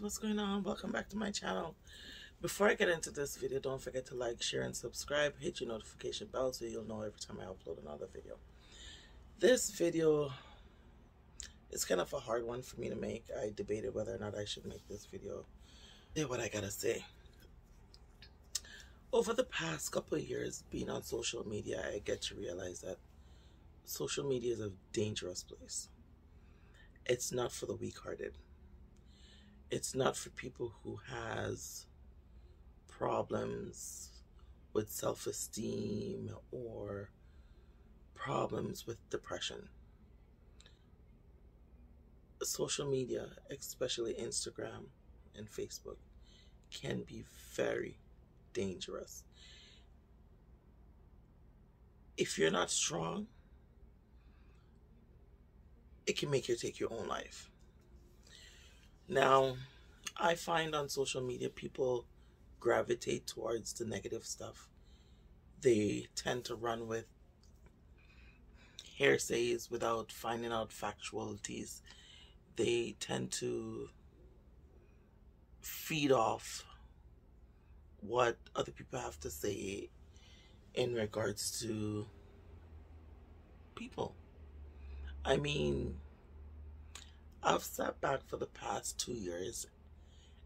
what's going on. Welcome back to my channel. Before i get into this video don't forget to like share and subscribe. Hit your notification bell so you'll know every time i upload another video. This video is kind of a hard one for me to make. I debated whether or not i should make this video. Say what i gotta say. Over the past couple years being on social media i get to realize that social media is a dangerous place. It's not for the weak-hearted it's not for people who has problems with self-esteem or problems with depression. Social media especially instagram and facebook can be very dangerous. If you're not strong it can make you take your own life now, I find on social media people gravitate towards the negative stuff. They tend to run with hearsays without finding out factualities. They tend to feed off what other people have to say in regards to people. I mean, I've sat back for the past two years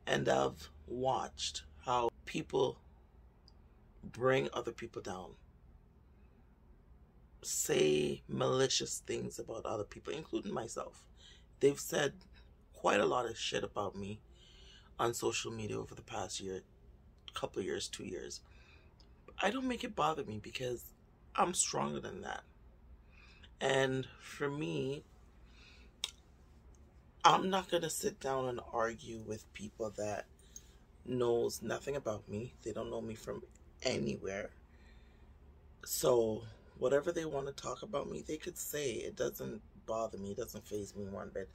and I've watched how people bring other people down, say malicious things about other people, including myself. They've said quite a lot of shit about me on social media over the past year, couple years, two years. I don't make it bother me because I'm stronger than that. And for me, I'm not going to sit down and argue with people that knows nothing about me. They don't know me from anywhere. So whatever they want to talk about me, they could say. It doesn't bother me. It doesn't phase me one bit.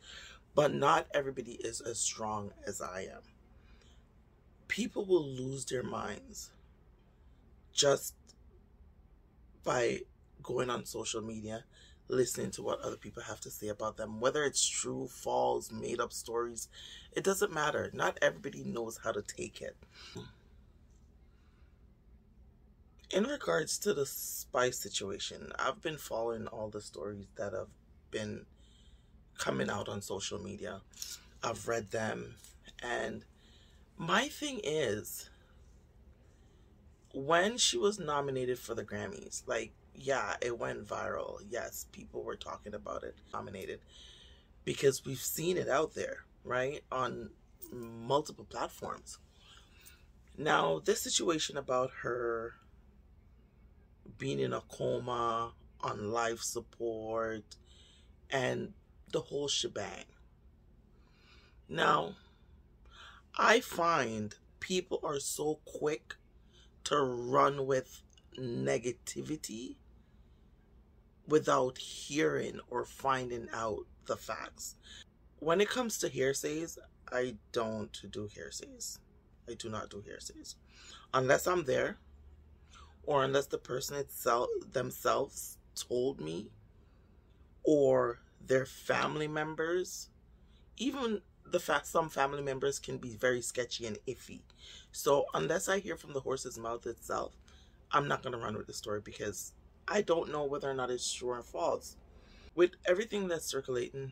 But not everybody is as strong as I am. People will lose their minds just by going on social media listening to what other people have to say about them. Whether it's true, false, made up stories, it doesn't matter. Not everybody knows how to take it. In regards to the spice situation, I've been following all the stories that have been coming out on social media. I've read them and my thing is when she was nominated for the Grammys, like yeah, it went viral. Yes, people were talking about it, nominated, because we've seen it out there, right, on multiple platforms. Now, this situation about her being in a coma, on life support, and the whole shebang. Now, I find people are so quick to run with negativity without hearing or finding out the facts. When it comes to hearsays, I don't do hearsays. I do not do hearsays. Unless I'm there or unless the person itself themselves told me or their family members even the fact some family members can be very sketchy and iffy so unless i hear from the horse's mouth itself i'm not going to run with the story because I don't know whether or not it's true or false. With everything that's circulating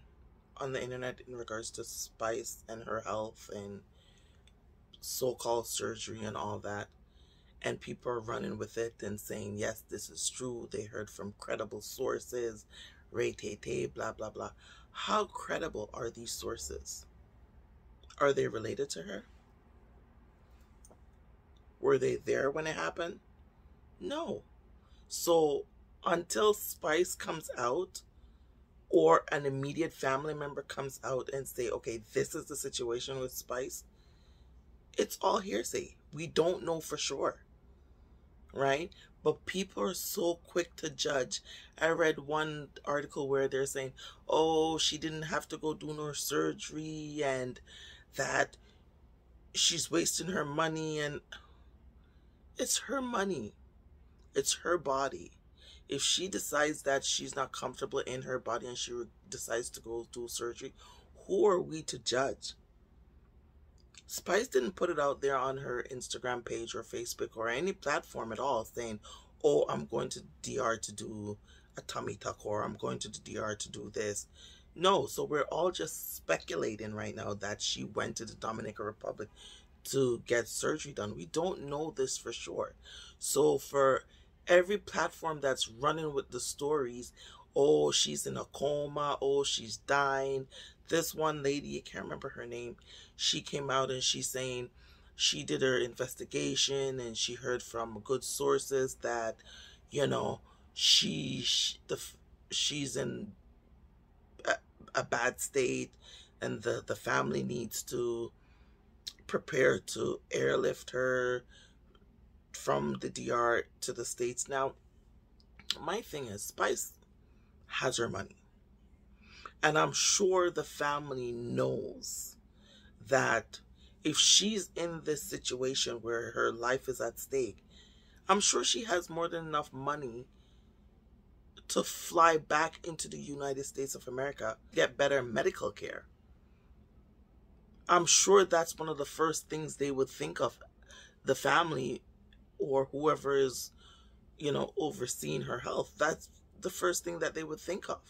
on the internet in regards to Spice and her health and so-called surgery and all that, and people are running with it and saying, yes, this is true. They heard from credible sources, Ray Tay blah, blah, blah. How credible are these sources? Are they related to her? Were they there when it happened? No. So until Spice comes out or an immediate family member comes out and say, okay, this is the situation with Spice, it's all hearsay. We don't know for sure. Right? But people are so quick to judge. I read one article where they're saying, oh, she didn't have to go do no surgery and that she's wasting her money and it's her money. It's her body. If she decides that she's not comfortable in her body and she decides to go do surgery, who are we to judge? Spice didn't put it out there on her Instagram page or Facebook or any platform at all saying, oh, I'm going to DR to do a tummy tuck or I'm going to the DR to do this. No, so we're all just speculating right now that she went to the Dominican Republic to get surgery done. We don't know this for sure. So for every platform that's running with the stories, oh, she's in a coma, oh, she's dying. This one lady, I can't remember her name, she came out and she's saying she did her investigation and she heard from good sources that, you know, she, she the she's in a, a bad state and the the family needs to prepare to airlift her from the DR to the States. Now, my thing is, Spice has her money. And I'm sure the family knows that if she's in this situation where her life is at stake, I'm sure she has more than enough money to fly back into the United States of America, get better medical care. I'm sure that's one of the first things they would think of the family or whoever is, you know, overseeing her health. That's the first thing that they would think of.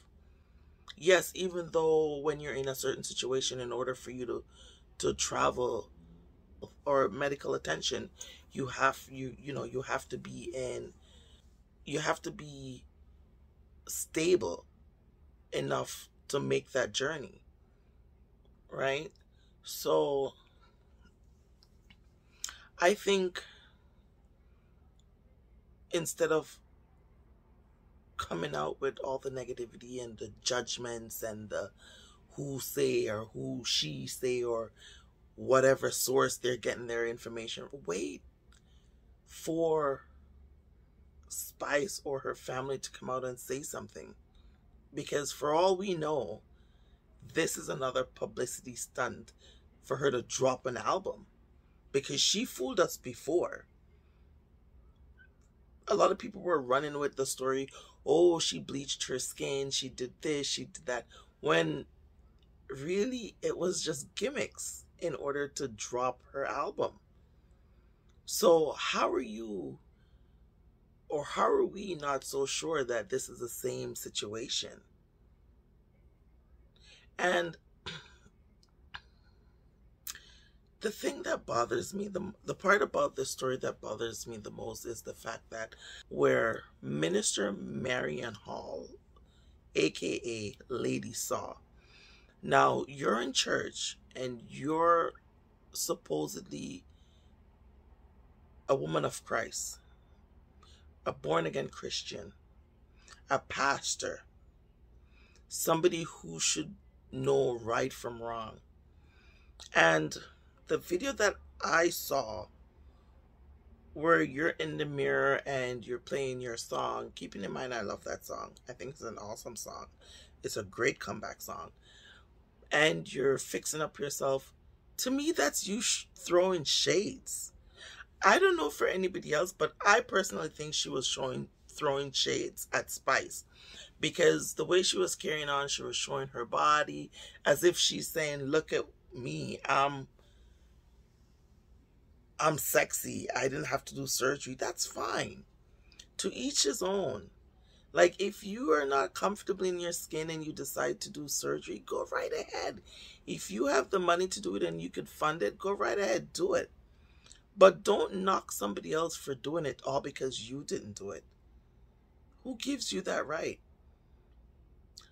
Yes, even though when you're in a certain situation, in order for you to to travel or medical attention, you have you you know you have to be in you have to be stable enough to make that journey. Right? So I think instead of coming out with all the negativity and the judgments and the who say or who she say or whatever source they're getting their information wait for spice or her family to come out and say something. Because for all we know this is another publicity stunt for her to drop an album. Because she fooled us before a lot of people were running with the story oh she bleached her skin she did this she did that when really it was just gimmicks in order to drop her album. So how are you or how are we not so sure that this is the same situation? And the thing that bothers me, the, the part about this story that bothers me the most is the fact that where Minister Marion Hall, aka Lady Saw, now you're in church and you're supposedly a woman of Christ, a born again Christian, a pastor, somebody who should know right from wrong. And the video that I saw where you're in the mirror and you're playing your song, keeping in mind I love that song. I think it's an awesome song. It's a great comeback song. And you're fixing up yourself. To me, that's you sh throwing shades. I don't know for anybody else, but I personally think she was showing throwing shades at Spice because the way she was carrying on, she was showing her body as if she's saying, "Look at me, I'm I'm sexy. I didn't have to do surgery. That's fine. To each his own. Like, if you are not comfortable in your skin and you decide to do surgery, go right ahead. If you have the money to do it and you can fund it, go right ahead, do it. But don't knock somebody else for doing it all because you didn't do it. Who gives you that right?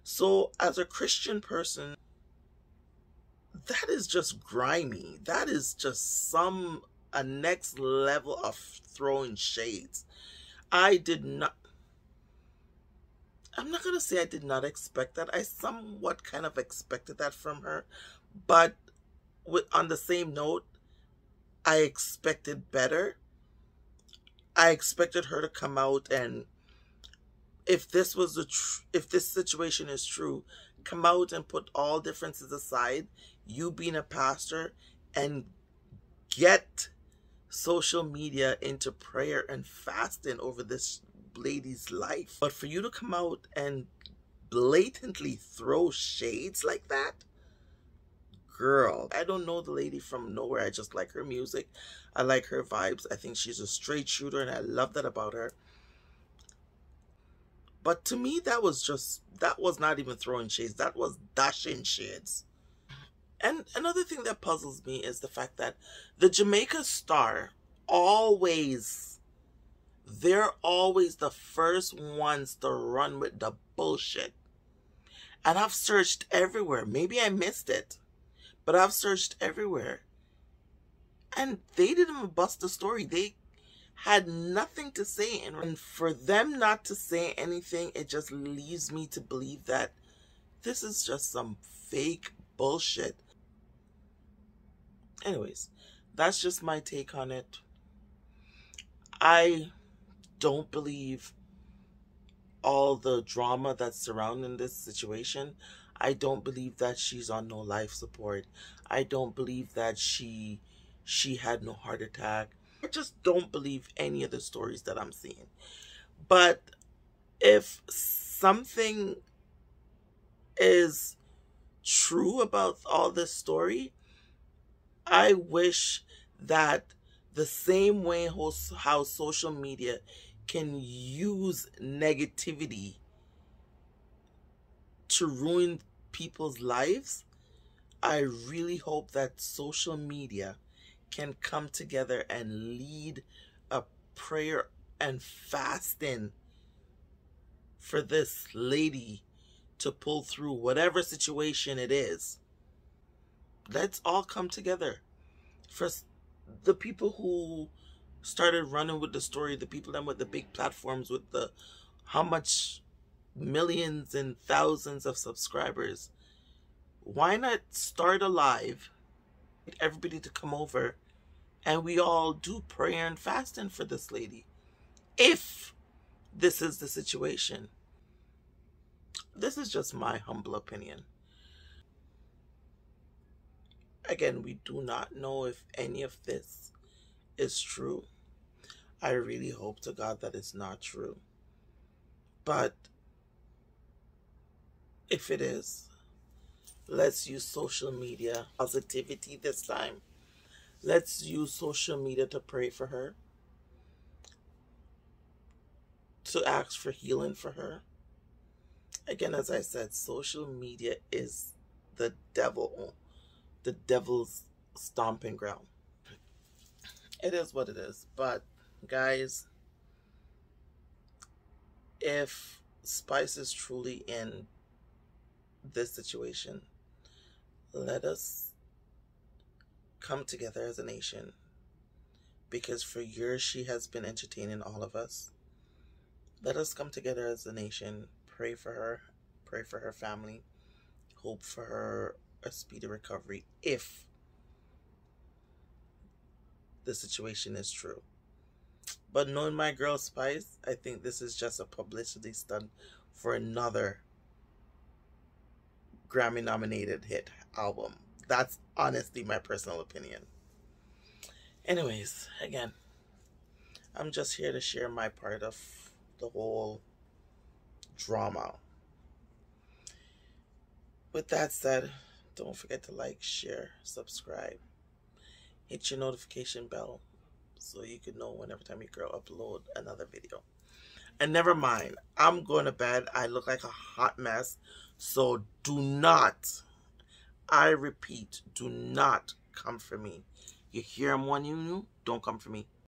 So, as a Christian person, that is just grimy. That is just some a next level of throwing shades. I did not. I'm not going to say I did not expect that. I somewhat kind of expected that from her. But with, on the same note, I expected better. I expected her to come out and if this was the if this situation is true, come out and put all differences aside, you being a pastor and get social media into prayer and fasting over this lady's life. But for you to come out and blatantly throw shades like that, girl. I don't know the lady from nowhere. I just like her music. I like her vibes. I think she's a straight shooter and I love that about her. But to me, that was just, that was not even throwing shades. That was dashing shades. And another thing that puzzles me is the fact that the Jamaica Star always, they're always the first ones to run with the bullshit. And I've searched everywhere. Maybe I missed it, but I've searched everywhere. And they didn't bust the story. They had nothing to say. And for them not to say anything, it just leaves me to believe that this is just some fake bullshit. Anyways, that's just my take on it. I don't believe all the drama that's surrounding this situation. I don't believe that she's on no life support. I don't believe that she she had no heart attack. I just don't believe any of the stories that I'm seeing. But if something is true about all this story, I wish that the same way how social media can use negativity to ruin people's lives, I really hope that social media can come together and lead a prayer and fasting for this lady to pull through whatever situation it is. Let's all come together. For the people who started running with the story, the people that with the big platforms with the how much millions and thousands of subscribers, why not start a live? Everybody to come over and we all do prayer and fasting for this lady. If this is the situation. This is just my humble opinion. Again, we do not know if any of this is true. I really hope to God that it's not true. But if it is, let's use social media positivity this time. Let's use social media to pray for her, to ask for healing for her. Again, as I said, social media is the devil the devil's stomping ground. It is what it is. But, guys, if Spice is truly in this situation, let us come together as a nation. Because for years she has been entertaining all of us. Let us come together as a nation, pray for her, pray for her family, hope for her a speedy recovery if the situation is true. But knowing my girl Spice, I think this is just a publicity stunt for another Grammy nominated hit album. That's honestly my personal opinion. Anyways, again, I'm just here to share my part of the whole drama. With that said, don't forget to like, share, subscribe. Hit your notification bell so you can know whenever time your girl upload another video. And never mind, I'm going to bed. I look like a hot mess. So do not, I repeat, do not come for me. You hear I'm one you, don't come for me.